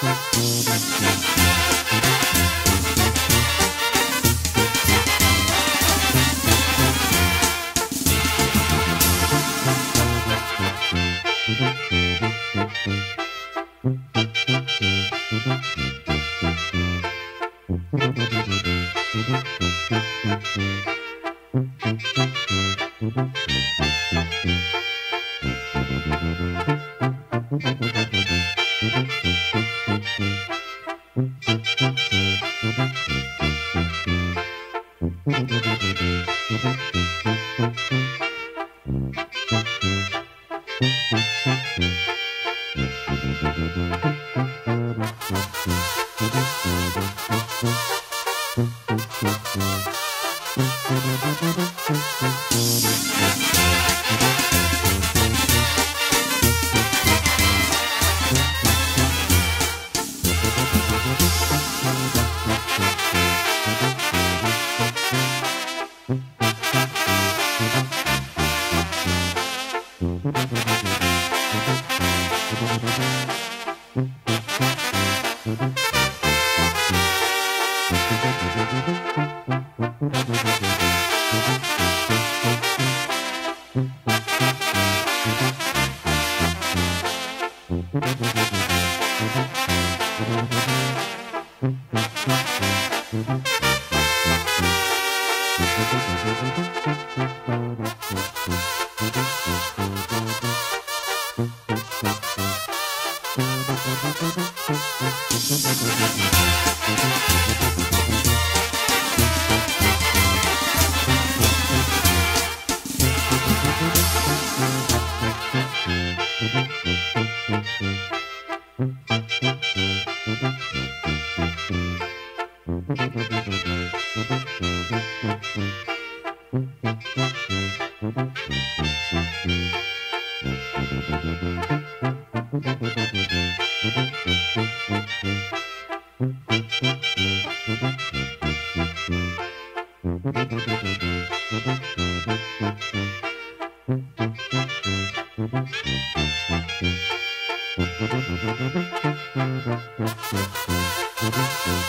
Thank you.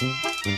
Música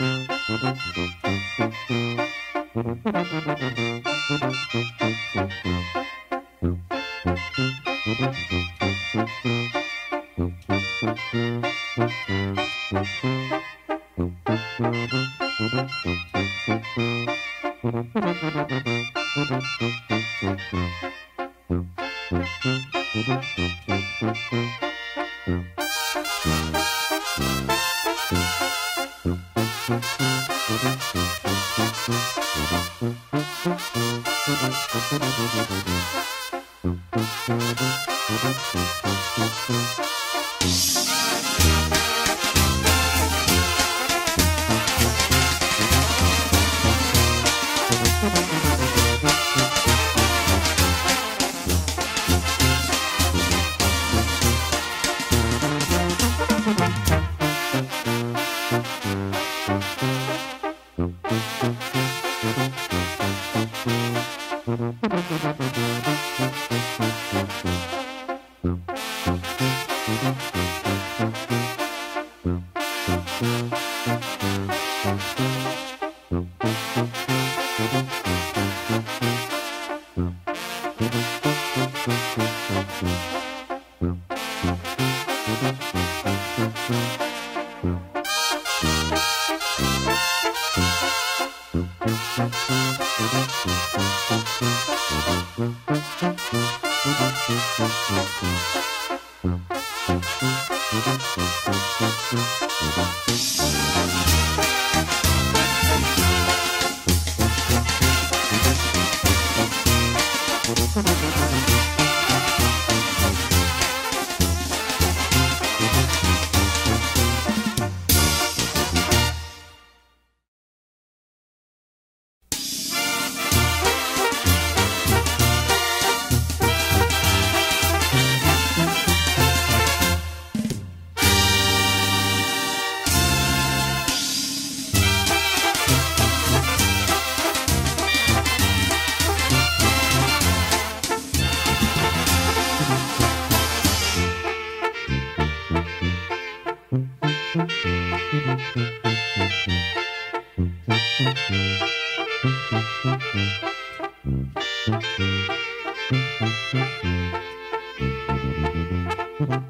Mm-hmm. Mm-hmm.